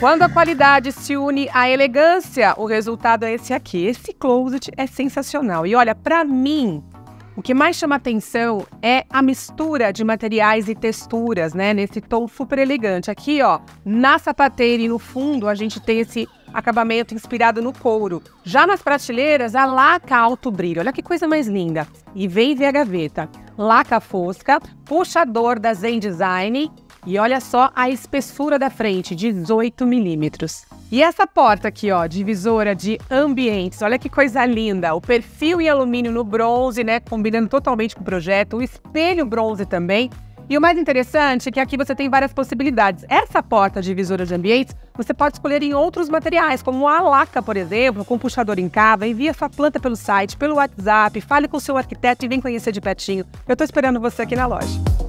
Quando a qualidade se une à elegância, o resultado é esse aqui. Esse closet é sensacional. E olha, para mim, o que mais chama atenção é a mistura de materiais e texturas, né? Nesse tom super elegante. Aqui, ó, na sapateira e no fundo, a gente tem esse acabamento inspirado no couro. Já nas prateleiras, a laca alto brilho. Olha que coisa mais linda. E vem ver a gaveta. Laca fosca, puxador da Zen Design e olha só a espessura da frente, 18 milímetros. E essa porta aqui, ó, divisora de ambientes, olha que coisa linda. O perfil em alumínio no bronze, né, combinando totalmente com o projeto. O espelho bronze também. E o mais interessante é que aqui você tem várias possibilidades. Essa porta divisora de ambientes, você pode escolher em outros materiais, como a laca, por exemplo, com puxador em cava. Envia sua planta pelo site, pelo WhatsApp, fale com o seu arquiteto e vem conhecer de pertinho. Eu estou esperando você aqui na loja.